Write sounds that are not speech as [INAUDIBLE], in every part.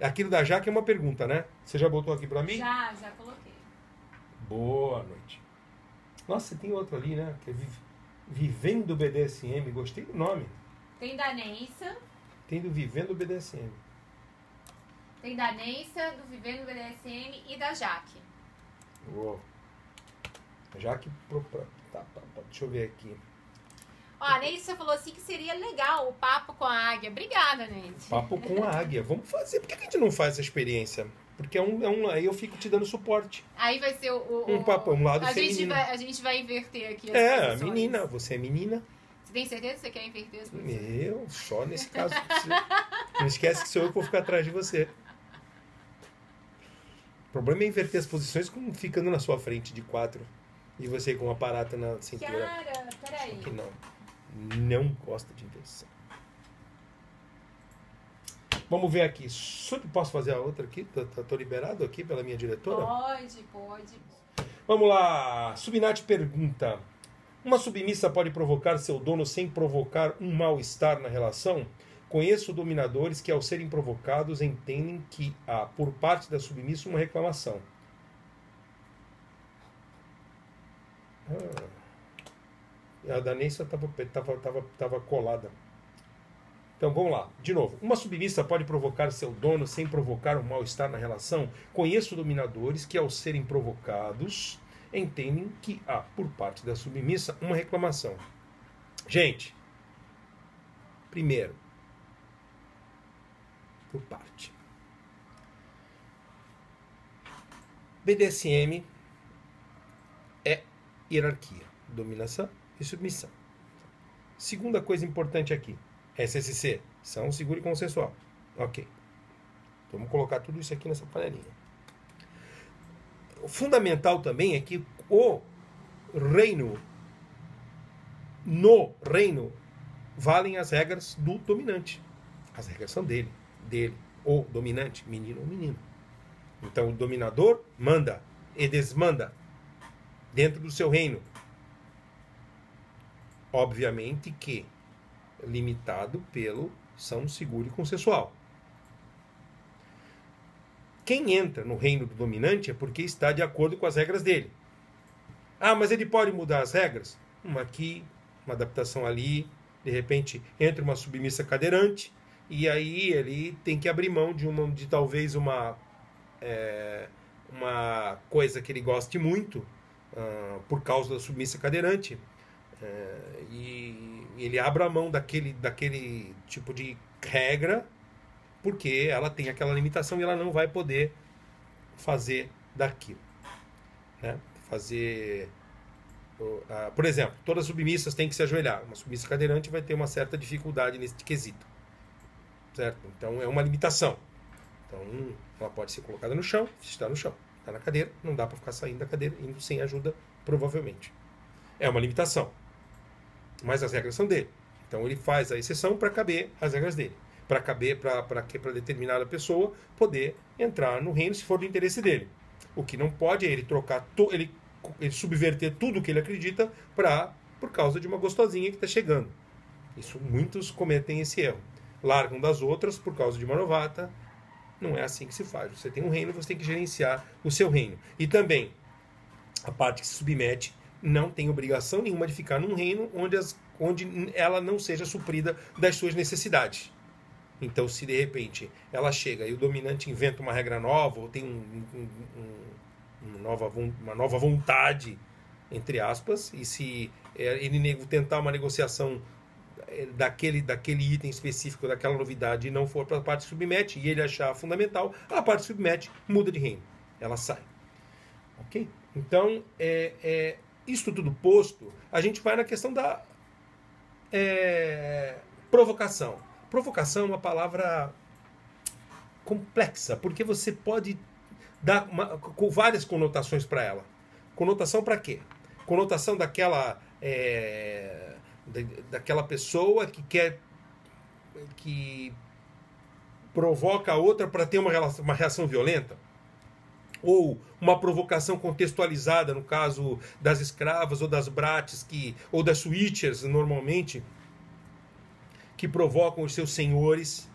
Aquilo da Jaque é uma pergunta, né? Você já botou aqui pra mim? Já, já coloquei. Boa noite. Nossa, tem outro ali, né? Que é Vi- Vivendo BDSM. Gostei do nome. Tem da Neissa, Tem do Vivendo BDSM. tem da Neissa, do Vivendo BDSM e da Jaque. Uou. Jaque. pro- pra- Tá, tá, tá. Deixa eu ver aqui. Ó, a Neissa falou assim que seria legal o papo com a águia. Obrigada, Neide. Papo com a águia. Vamos fazer. Por que a gente não faz essa experiência? Porque é um, é um. Aí eu fico te dando suporte. Aí vai ser o. o- Um papo, um lado a gente, feminino. vai, a gente vai inverter aqui as É, menina. Você é menina. Você tem certeza que você quer inverter as posições? Eu, só nesse caso. Não esquece que sou eu que vou ficar atrás de você. O problema é inverter as posições com ficando na sua frente de quatro. E você com o aparato na cintura. Cara, peraí. Que não. Não gosta de inversão. Vamos ver aqui. Posso fazer a outra aqui? Tô liberado aqui pela minha diretora? Pode, pode. Vamos lá. Subnat pergunta: Uma submissa pode provocar seu dono sem provocar um mal-estar na relação? Conheço dominadores que, ao serem provocados, entendem que há, por parte da submissa, uma reclamação. Ah. A da estava tava, tava, tava colada. Então vamos lá, de novo. Uma submissa pode provocar seu dono sem provocar um mal-estar na relação? Conheço dominadores que, ao serem provocados, entendem que há, por parte da submissa, uma reclamação. Gente, primeiro, por parte. BDSM é hierarquia, dominação e submissão. Segunda coisa importante aqui, SSC, são seguro e consensual. Ok. Vamos colocar tudo isso aqui nessa panelinha. O fundamental também é que o reino, no reino, valem as regras do dominante. As regras são dele, dele, o dominante, menino ou menino. Então o dominador manda e desmanda dentro do seu reino. Obviamente que limitado pelo são seguro e consensual. Quem entra no reino do dominante é porque está de acordo com as regras dele. Ah, mas ele pode mudar as regras? Uma aqui, uma adaptação ali, de repente entra uma submissa cadeirante e aí ele tem que abrir mão de uma de talvez uma é, uma coisa que ele goste muito ah, por causa da submissa cadeirante É, e ele abre a mão daquele daquele tipo de regra porque ela tem aquela limitação e ela não vai poder fazer daquilo. Né? Fazer. Por exemplo, todas as submissas têm que se ajoelhar. Uma submissa cadeirante vai ter uma certa dificuldade nesse quesito. Certo? Então é uma limitação. Então ela pode ser colocada no chão, se está no chão. Está na cadeira, não dá para ficar saindo da cadeira, indo sem ajuda, provavelmente. É uma limitação. Mas as regras são dele. Então ele faz a exceção para caber as regras dele para caber para determinada pessoa poder entrar no reino se for do interesse dele. O que não pode é ele trocar, to, ele, ele subverter tudo que ele acredita para por causa de uma gostosinha que está chegando. Isso muitos cometem esse erro. Largam das outras por causa de uma novata. Não é assim que se faz. Você tem um reino, você tem que gerenciar o seu reino. E também a parte que se submete não tem obrigação nenhuma de ficar num reino onde, as, onde ela não seja suprida das suas necessidades. Então, se de repente ela chega e o dominante inventa uma regra nova, ou tem um, um, um, uma, nova, uma nova vontade, entre aspas, e se é, ele tentar uma negociação é, daquele, daquele item específico, daquela novidade, e não for para a parte submete, e ele achar fundamental, a parte submete muda de reino. Ela sai. Ok? Então, é, é, isto tudo posto, a gente vai na questão da é, provocação. Provocação é uma palavra complexa, porque você pode dar uma- com várias conotações para ela. Conotação para quê? Conotação daquela é, da- daquela pessoa que quer que provoca a outra para ter uma, relação- uma reação violenta ou uma provocação contextualizada no caso das escravas ou das brates que ou das switchers normalmente que provocam os seus senhores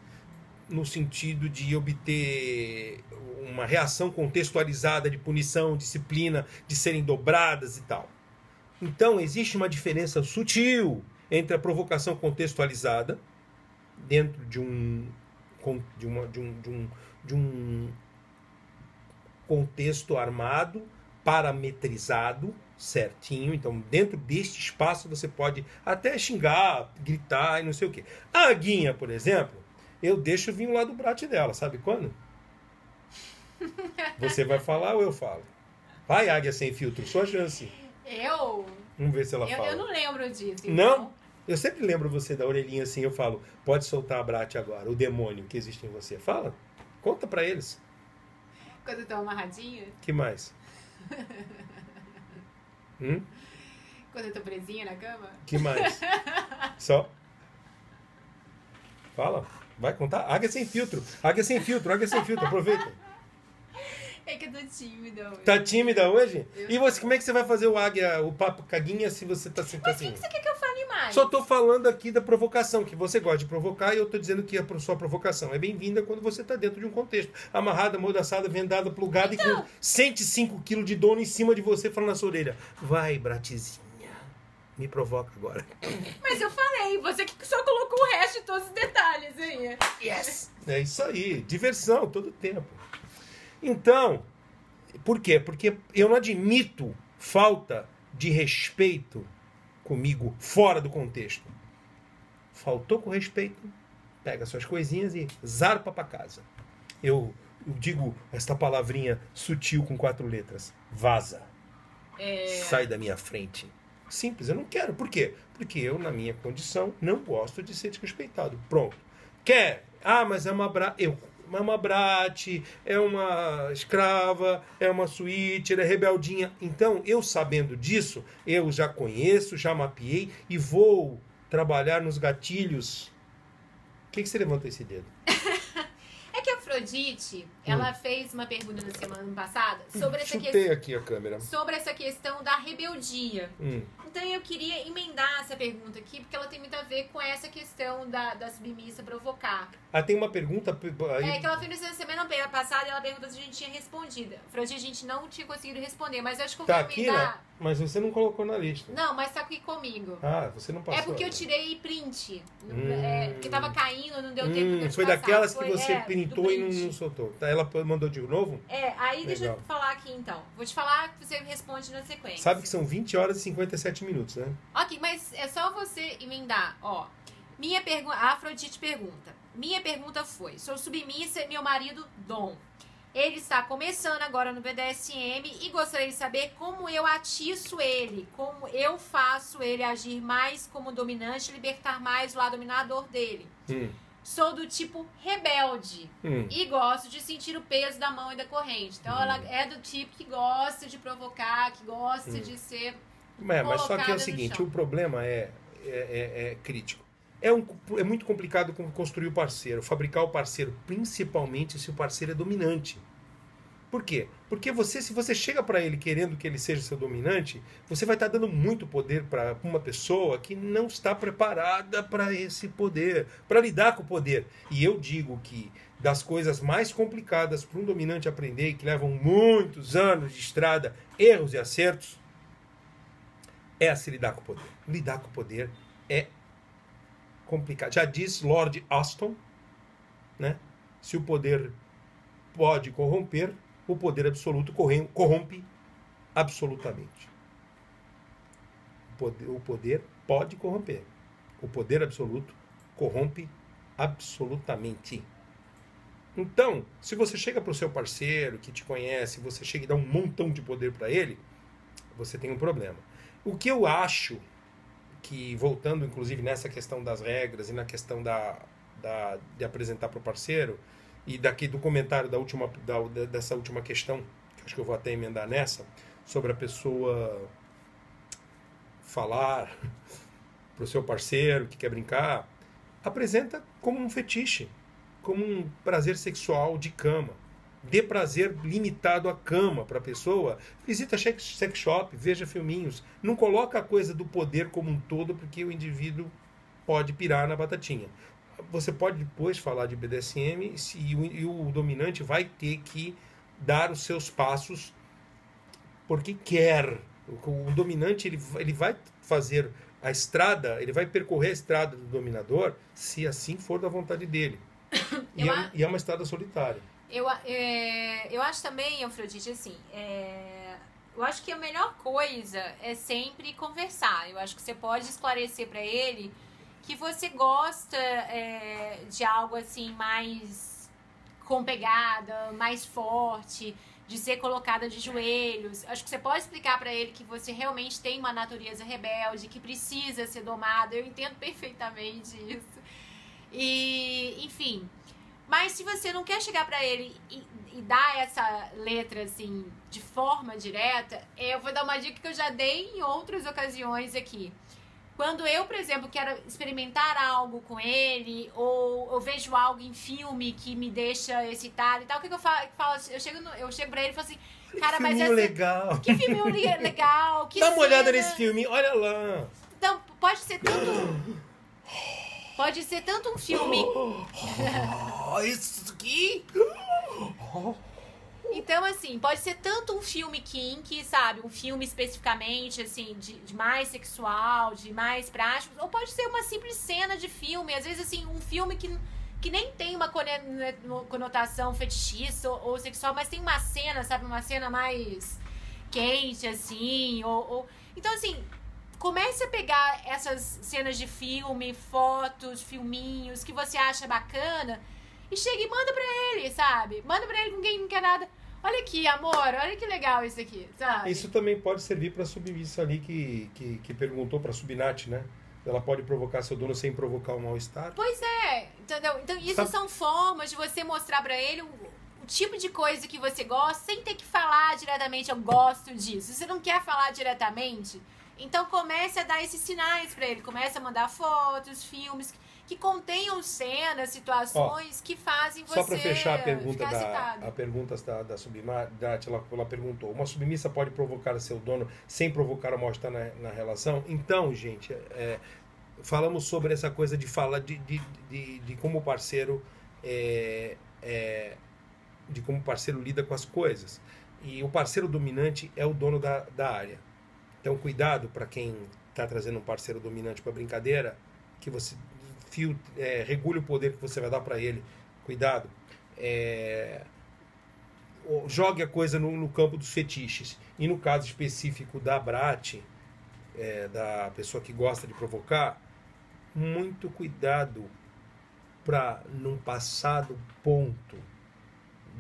no sentido de obter uma reação contextualizada de punição, disciplina, de serem dobradas e tal. Então, existe uma diferença sutil entre a provocação contextualizada, dentro de um, de uma, de um, de um, de um contexto armado, parametrizado, certinho. Então, dentro deste espaço, você pode até xingar, gritar e não sei o quê. A Aguinha, por exemplo, eu deixo vir lá do brate dela, sabe quando? [LAUGHS] Você vai falar ou eu falo? Vai, Águia Sem Filtro, sua chance. Eu? Vamos ver se ela eu, fala. Eu não lembro disso. Então. Não? Eu sempre lembro você da orelhinha assim, eu falo, pode soltar a Brate agora, o demônio que existe em você. Fala, conta para eles. Quando eu tô amarradinha? Que mais? hum? Quando eu tô presinha na cama? Que mais? Só? Fala. Vai contar? Águia sem filtro. Águia sem filtro, águia sem filtro. Aproveita. É que eu tô tímida hoje. Tá tímida hoje? Eu E você, como é que você vai fazer o águia, o papo caguinha se você tá assim? Mas assim? que você quer mais? Só tô falando aqui da provocação, que você gosta de provocar e eu tô dizendo que a sua provocação é bem-vinda quando você tá dentro de um contexto. Amarrada, amordaçada, vendada, plugada e Então. com 105 quilos de dono em cima de você falando na sua orelha. Vai, Bratizinha. Me provoca agora. [LAUGHS] Mas eu falei, você que só colocou o resto de todos os detalhes aí. Yes! É isso aí. Diversão todo tempo. Então, por quê? Porque eu não admito falta de respeito comigo fora do contexto. Faltou com respeito, pega suas coisinhas e zarpa pra casa. Eu, eu digo esta palavrinha sutil com quatro letras. Vaza. É... Sai da minha frente. Simples, eu não quero. Por quê? Porque eu, na minha condição, não gosto de ser desrespeitado. Pronto. Quer? Ah, mas é uma bra... eu é uma brate, é uma escrava, é uma suíte, é rebeldinha. Então, eu sabendo disso, eu já conheço, já mapeei e vou trabalhar nos gatilhos. O que, que você levanta esse dedo? [LAUGHS] É que a Afrodite, ela fez uma pergunta na semana passada sobre essa, Chutei que... aqui a câmera. sobre essa questão da rebeldia. Hum. Então eu queria emendar essa pergunta aqui, porque ela tem muito a ver com essa questão da, da submissa provocar. Ah, tem uma pergunta aí. É que ela fez na semana passada e ela perguntou se a gente tinha respondido. Afrodite, a gente não tinha conseguido responder, mas eu acho que eu Tá vou aqui, emendar. né? Mas você não colocou na lista. Não, mas tá aqui comigo. Ah, você não passou. É porque eu tirei print. Hum. é, porque tava caindo, não deu tempo de Hum, eu foi passar. daquelas que Foi, você é, printou e não, não soltou. Tá, ela mandou de novo? É, aí deixa Legal. eu falar aqui então. Vou te falar que você responde na sequência. Sabe que são 20 horas e 57 minutos, né? Ok, mas é só você emendar, ó. Minha pergunta, a Afrodite pergunta. Minha pergunta foi: sou submissa e meu marido Dom. Ele está começando agora no BDSM e gostaria de saber como eu atiço ele, como eu faço ele agir mais como dominante libertar mais o lado dominador dele. Hum, Sou do tipo rebelde hum. e gosto de sentir o peso da mão e da corrente. Então ela é do tipo que gosta de provocar, que gosta Hum. de ser É, mas só que é o seguinte, o problema é, é, é- é crítico. É, um, é muito complicado construir o parceiro, fabricar o parceiro, principalmente se o parceiro é dominante. Por quê? Porque você, se você chega para ele querendo que ele seja seu dominante, você vai estar dando muito poder para uma pessoa que não está preparada para esse poder, para lidar com o poder. E eu digo que das coisas mais complicadas para um dominante aprender, e que levam muitos anos de estrada, erros e acertos, é se lidar com o poder. Lidar com o poder é complicado. Já diz Lord Aston, né? Se o poder pode corromper, o poder absoluto corrompe absolutamente. O poder, o poder pode corromper. O poder absoluto corrompe absolutamente. Então, se você chega para o seu parceiro que te conhece, você chega e dá um montão de poder para ele, você tem um problema. O que eu acho que, voltando inclusive nessa questão das regras e na questão da, da- de apresentar para o parceiro, e daqui do comentário da última, da- dessa última questão, que acho que eu vou até emendar nessa, sobre a pessoa falar [LAUGHS] para o seu parceiro que quer brincar, apresenta como um fetiche, como um prazer sexual de cama. Dê prazer limitado à cama para a pessoa. Visita sex shop, veja filminhos. Não coloca a coisa do poder como um todo, porque o indivíduo pode pirar na batatinha. você pode depois falar de BDSM se, e, o, e o dominante vai ter que dar os seus passos porque quer. O, o dominante ele, ele vai fazer a estrada, ele vai percorrer a estrada do dominador se assim for da vontade dele. [COUGHS] E é, e é uma estrada solitária. Eu, é, eu acho também, Afrodite, assim, é, eu acho que a melhor coisa é sempre conversar. Eu acho que você pode esclarecer pra ele que você gosta é, de algo assim mais com pegada, mais forte, de ser colocada de joelhos. Acho que você pode explicar pra ele que você realmente tem uma natureza rebelde, que precisa ser domada. Eu entendo perfeitamente isso. E, enfim, mas se você não quer chegar pra ele e, e dar essa letra assim de forma direta, eu vou dar uma dica que eu já dei em outras ocasiões aqui. Quando eu, por exemplo, quero experimentar algo com ele, ou eu vejo algo em filme que me deixa excitado e tal, o que, que eu falo? Eu, chego, no- eu chego pra ele e falo assim, cara, mas Filminho essa, legal. que filme legal, que Dá uma olhada nesse filme, olha lá. Então, pode ser tanto... [GASPS] [SNIFFS] Pode ser tanto um filme Oh, isso aqui. Então, assim, pode ser tanto um filme kink, sabe? Um filme especificamente, assim, de, de mais sexual, de mais prático. Ou pode ser uma simples cena de filme. Às vezes, assim, um filme que, que nem tem uma cone- conotação fetichista ou, ou sexual, mas tem uma cena, sabe? Uma cena mais quente, assim. Ou, ou... Então, assim, comece a pegar essas cenas de filme, fotos, filminhos que você acha bacana e chega e manda pra ele, sabe? Manda pra ele com quem não quer nada. Olha aqui, amor, olha que legal isso aqui, sabe? Isso também pode servir para a submissa ali que, que, que perguntou para a subnat, né? Ela pode provocar seu dono sem provocar o mal-estar. Pois é, entendeu? Então, isso Sabe- são formas de você mostrar pra ele o, o tipo de coisa que você gosta, sem ter que falar diretamente, eu gosto disso. Se você não quer falar diretamente, então comece a dar esses sinais pra ele. Comece a mandar fotos, filmes que, contenham cenas, situações que fazem você Só para fechar a pergunta da, a perguntas da, da submissão, ela, ela perguntou: uma submissa pode provocar seu dono sem provocar o mal-estar na, na relação? Então, gente, é, falamos sobre essa coisa de falar de, de, de, de como o parceiro é, é, de como o parceiro lida com as coisas. E o parceiro dominante é o dono da, da área. Então, cuidado para quem está trazendo um parceiro dominante para brincadeira, que você fil- é, regule o poder que você vai dar para ele. Cuidado. É, jogue a coisa no, no campo dos fetiches. E no caso específico da Brat, é, da pessoa que gosta de provocar, muito cuidado para não passar do ponto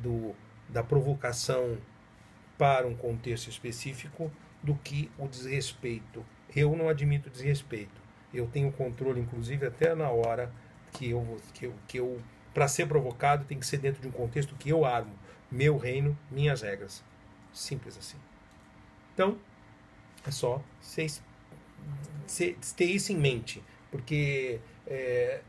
do, da provocação para um contexto específico do que o desrespeito. Eu não admito desrespeito. Eu tenho controle, inclusive, até na hora que eu, que eu, que eu para ser provocado, tem que ser dentro de um contexto que eu armo. Meu reino, minhas regras. Simples assim. Então, é só vocês cê- ter isso em mente. Porque é,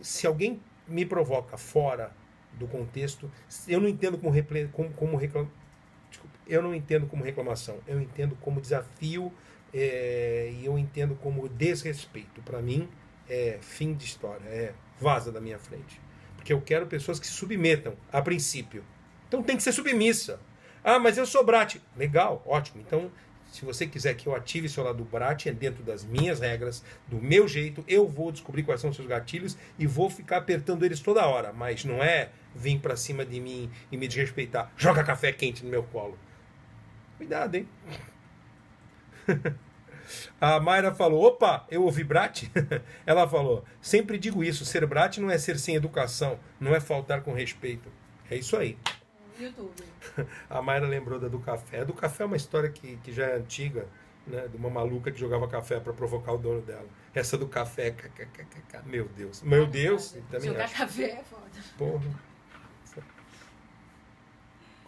se alguém me provoca fora do contexto, eu não entendo como, como, como eu não entendo como reclamação, eu entendo como desafio é, e eu entendo como desrespeito. Para mim, é fim de história, é vaza da minha frente. Porque eu quero pessoas que se submetam, a princípio. Então tem que ser submissa. Ah, mas eu sou Brat. Legal, ótimo. Então, se você quiser que eu ative seu lado Brat, é dentro das minhas regras, do meu jeito, eu vou descobrir quais são os seus gatilhos e vou ficar apertando eles toda hora. Mas não é vir pra cima de mim e me desrespeitar. Joga café quente no meu colo. Cuidado, hein? [LAUGHS] A Mayra falou: opa, eu ouvi Brat? [LAUGHS] Ela falou: sempre digo isso, ser Brat não é ser sem educação, não é faltar com respeito. É isso aí. YouTube. [LAUGHS] A Mayra lembrou da do café. A do café é uma história que, que já é antiga, né? De uma maluca que jogava café para provocar o dono dela. Essa do café, meu Deus. Meu Deus, eu também Jogar acho. café é foda. Porra.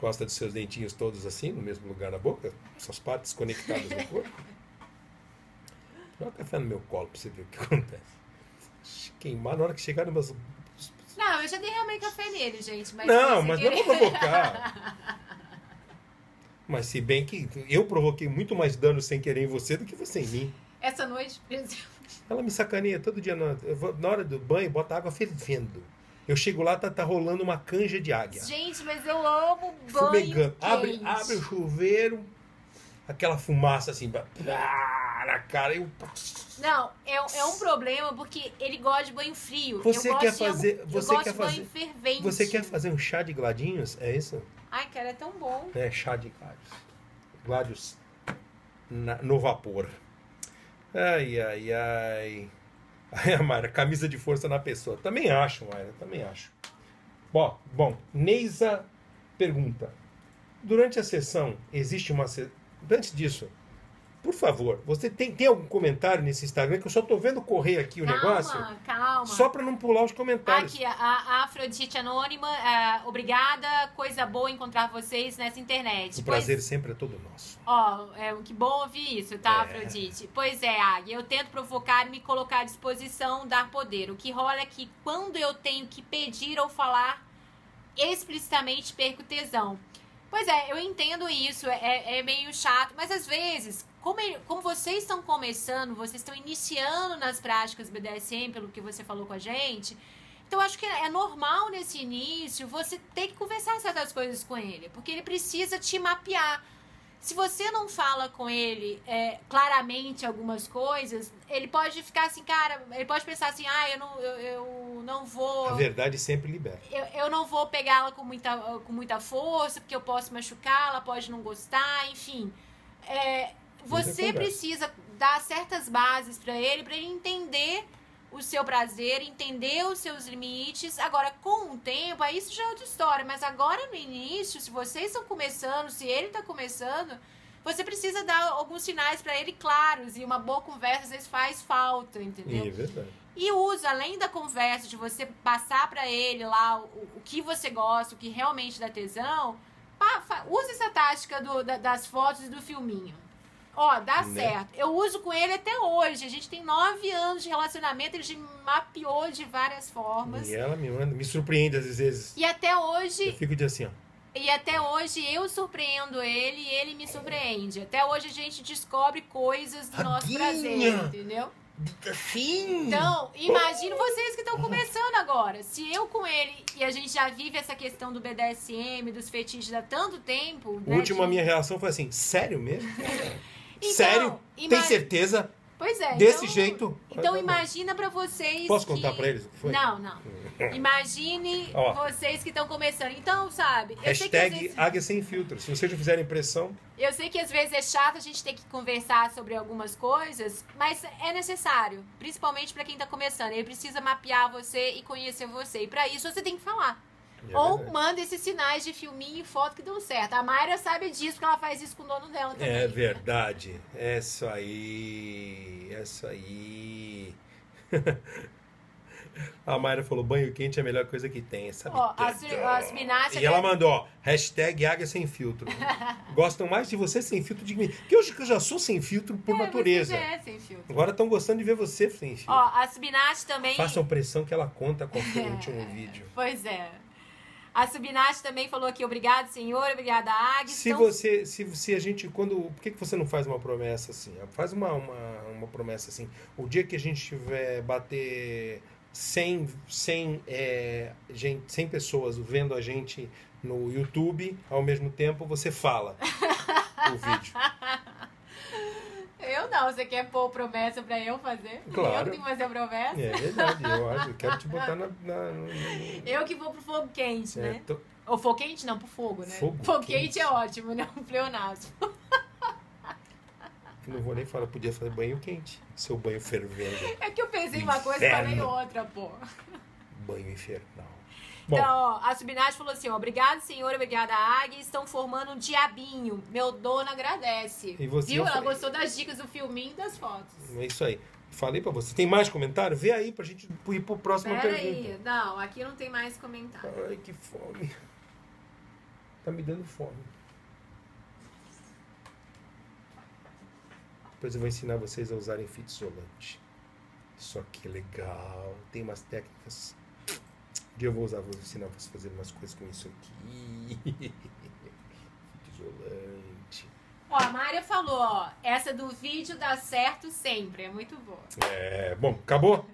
Gosta dos seus dentinhos todos assim, no mesmo lugar na boca? Suas partes conectadas no corpo? [LAUGHS] Joga café no meu colo pra você ver o que acontece. Queimar na hora que chegar nos meus. Não, eu já derramei café nele, gente. Mas Não, mas não querer. pra provocar. [LAUGHS] Mas se bem que eu provoquei muito mais dano sem querer em você do que você em mim. Essa noite, por exemplo. Ela me sacaneia todo dia. Na, vou- na hora do banho, bota água fervendo. Eu chego lá, tá, tá rolando uma canja de águia. Gente, mas eu amo banho Fumegando. Abre, abre o chuveiro, aquela fumaça assim, pá, na cara. Eu, Não, é, é um problema porque ele gosta de banho frio. Você eu gosto quer de- fazer- Eu você quer de banho fazer- fervente. você quer fazer um chá de gladinhos? É isso? Ai, cara, é tão bom. É, chá de gládios. Gládios na- no vapor. Ai, ai, ai. Ai, a Mayra, camisa de força na pessoa. Também acho, Mayra, também acho. Bom, bom, Neisa pergunta. Durante a sessão, existe uma... se- Antes disso, por favor, você tem, tem algum comentário nesse Instagram que eu só tô vendo correr aqui o calma, negócio? calma. Só para não pular os comentários. Aqui, a, a Afrodite Anônima, ah, obrigada. Coisa boa encontrar vocês nessa internet. O Pois- prazer sempre é todo nosso. Ó, é, que bom ouvir isso, tá, É. Afrodite? Pois é, Águia, eu tento provocar e me colocar à disposição, dar poder. O que rola é que quando eu tenho que pedir ou falar explicitamente, perco tesão. Pois é, eu entendo isso, é, é meio chato, mas às vezes, como, ele- como vocês estão começando, vocês estão iniciando nas práticas BDSM, pelo que você falou com a gente, então eu acho que é normal nesse início você ter que conversar certas coisas com ele, porque ele precisa te mapear. Se você não fala com ele é, claramente algumas coisas, ele pode ficar assim, cara, ele pode pensar assim, ah, eu não, eu, eu não vou. A verdade sempre liberta. Eu, eu não vou pegá-la com muita, com muita força, porque eu posso machucá-la, pode não gostar, enfim. É, você precisa dar certas bases pra ele, pra ele entender o seu prazer, entender os seus limites. Agora, com o tempo, aí isso já é outra história. Mas agora no início, se vocês estão começando, se ele tá começando, você precisa dar alguns sinais pra ele claros. E uma boa conversa às vezes faz falta, entendeu? É verdade. E usa, além da conversa, de você passar pra ele lá o, o que você gosta, o que realmente dá tesão, usa essa tática do- da- das fotos e do filminho. Ó, dá Né? certo. Eu uso com ele até hoje. A gente tem nove anos de relacionamento, ele já me mapeou de várias formas. E ela me manda, me surpreende às vezes. E até Eu hoje, fico de assim, ó. e até hoje eu surpreendo ele e ele me surpreende. Até hoje a gente descobre coisas do nosso prazer, entendeu? Assim. Então, imagino vocês que estão começando agora. Se eu com ele e a gente já vive essa questão do BDSM, dos fetiches há tanto tempo. A né, última de- minha reação foi assim: sério mesmo? [LAUGHS] Então, sério? Tem certeza? Pois é. Desse então- jeito? Então imagina pra vocês. Posso que- contar pra eles o que foi? Não, não. Imagine [LAUGHS] vocês que estão começando. Então, sabe? Que Hashtag vezes, Águia Sem Filtro. Se vocês não fizerem pressão, eu sei que às vezes é chato a gente ter que conversar sobre algumas coisas, mas é necessário. Principalmente pra quem tá começando. Ele precisa mapear você e conhecer você. E pra isso você tem que falar. É Ou manda esses sinais de filminho e foto que dão certo. A Mayra sabe disso, porque ela faz isso com o dono dela também. É verdade. É isso aí. É isso aí. [LAUGHS] A Mayra falou: banho quente é a melhor coisa que tem. Sabe? Ó, E ela mandou: ó, hashtag Águia Sem Filtro. [LAUGHS] Gostam mais de você sem filtro de mim. Porque hoje que eu já sou sem filtro por É, natureza. é sem filtro. Agora estão gostando de ver você sem filtro. Ó, a Subinati também. Façam pressão que ela conta foi o último vídeo. Pois é. A Subinati também falou aqui, obrigado, senhor, obrigada, Agnes. Se Então, você, se, se a gente, quando, por que, que você não faz uma promessa assim? Faz uma, uma, uma promessa assim. O dia que a gente tiver bater 100, 100, é, gente, 100 pessoas vendo a gente no YouTube, ao mesmo tempo você fala [LAUGHS] o vídeo. Eu não, você quer pôr promessa pra eu fazer? Claro. Eu que tenho que fazer promessa? É verdade, eu acho. Eu quero te botar na. na- no- Eu que vou pro fogo quente, é, né? tô- Ou fogo quente não, pro fogo, né? Fogo quente. quente. é ótimo, não pleonasmo. não vou nem falar, podia fazer banho quente. Seu banho fervendo. É que eu pensei uma coisa e Inferno. falei outra, pô. Banho infernal. Bom, Então, ó, a Subinati falou assim, ó, obrigado, senhor, obrigada, Agnes. Estão formando um diabinho. Meu dono agradece. E você- Viu? Ela falei- gostou das dicas do filminho e das fotos. é isso aí. Falei pra você. Tem mais comentário? Vê aí pra gente ir pro próximo Pera pergunta. aí. Não, aqui não tem mais comentário. Ai, que fome. Tá me dando fome. Depois eu vou ensinar vocês a usarem fita isolante. Isso aqui é legal. Tem umas técnicas. Um dia eu vou usar, vou ensinar vocês a fazer umas coisas com isso aqui. [LAUGHS] isolante. Ó, a Mária falou, ó, essa do vídeo dá certo sempre. É muito boa. É, bom? Acabou.